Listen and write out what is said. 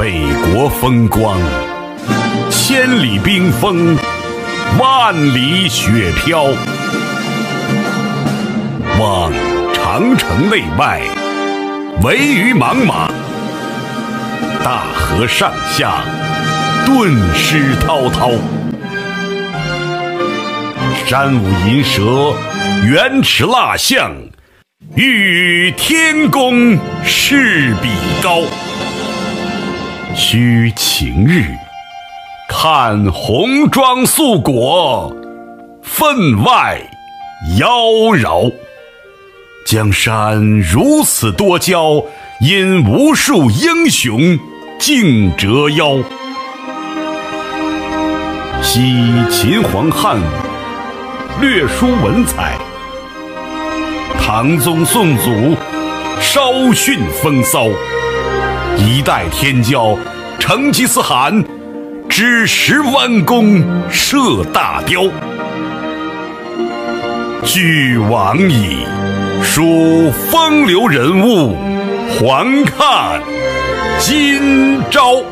北国风光，千里冰封，万里雪飘。望长城内外，惟余莽莽；大河上下，顿失滔滔。山舞银蛇，原驰蜡象，欲与天公试比高。须晴日，看红装素裹，分外妖娆。江山如此多娇，引无数英雄竞折腰。惜秦皇汉武，略输文采；唐宗宋祖，稍逊风骚。一代天骄成吉思汗，只识弯弓射大雕。俱往矣，数风流人物，还看今朝。